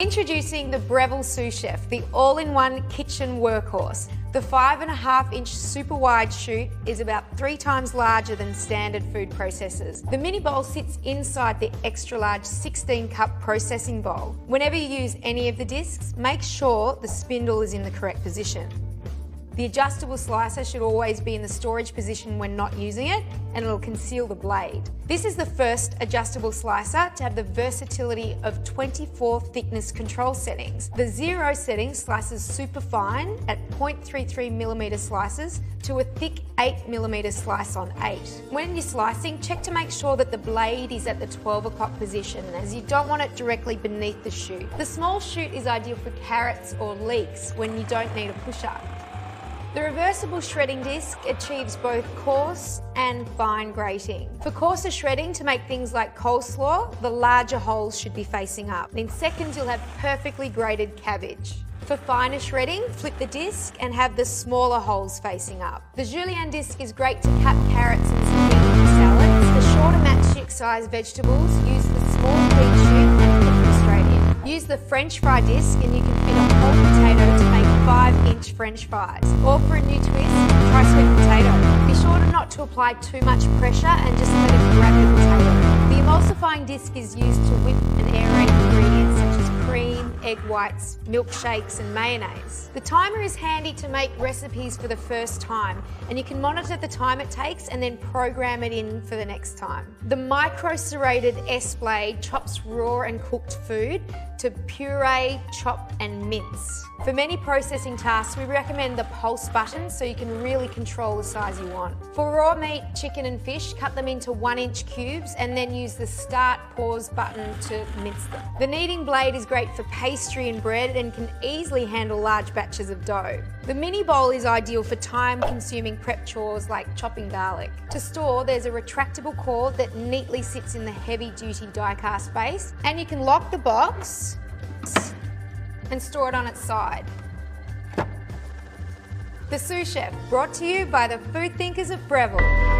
Introducing the Breville Sous Chef, the all-in-one kitchen workhorse. The five and a half inch super wide chute is about three times larger than standard food processors. The mini bowl sits inside the extra large 16 cup processing bowl. Whenever you use any of the discs, make sure the spindle is in the correct position. The adjustable slicer should always be in the storage position when not using it and it'll conceal the blade. This is the first adjustable slicer to have the versatility of 24 thickness control settings. The zero setting slices super fine at 0.33 millimeter slices to a thick 8 millimeter slice on 8. When you're slicing, check to make sure that the blade is at the 12 o'clock position as you don't want it directly beneath the chute. The small chute is ideal for carrots or leeks when you don't need a pusher. The reversible shredding disc achieves both coarse and fine grating. For coarser shredding to make things like coleslaw, the larger holes should be facing up. In seconds you'll have perfectly grated cabbage. For finer shredding, flip the disc and have the smaller holes facing up. The julienne disc is great to cut carrots and zucchini salads. For shorter matchstick sized vegetables, use the small feed chute and. Use the french fry disc and you can fit a whole potato to make 5 inch french fries. Or for a new twist, try sweet potato. Be sure not to apply too much pressure and just let it grab the potato. The emulsifying disc is used to whip and egg whites, milkshakes and mayonnaise. The timer is handy to make recipes for the first time and you can monitor the time it takes and then program it in for the next time. The micro serrated S blade chops raw and cooked food to puree, chop and mince. For many processing tasks, we recommend the pulse button so you can really control the size you want. For raw meat, chicken and fish, cut them into one inch cubes and then use the start pause button to mince them. The kneading blade is great for pastry and bread and can easily handle large batches of dough. The mini bowl is ideal for time consuming prep chores like chopping garlic. To store, there's a retractable cord that neatly sits in the heavy duty die cast base and you can lock the box and store it on its side. The Sous Chef, brought to you by the food thinkers of Breville.